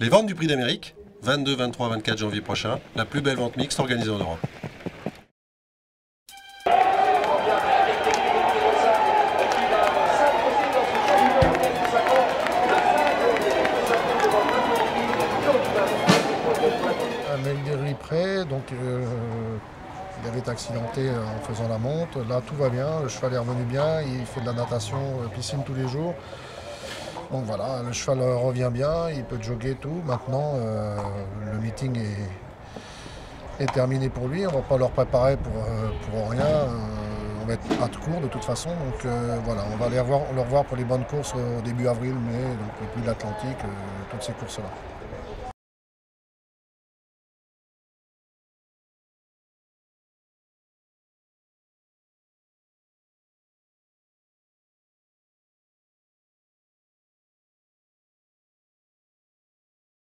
Les ventes du prix d'Amérique, 22, 23, 24 janvier prochain, la plus belle vente mixte organisée en Europe. Donc euh, il avait accidenté en faisant la monte. Là, tout va bien, le cheval est revenu bien, il fait de la natation, euh, piscine tous les jours. Donc voilà, le cheval revient bien, il peut jogger tout. Maintenant, euh, le meeting est, terminé pour lui. On ne va pas leur préparer pour, pour rien. on va être à court de toute façon. Donc voilà, on va aller voir, le revoir pour les bonnes courses au début avril, mai, donc plus l'Atlantique, toutes ces courses-là.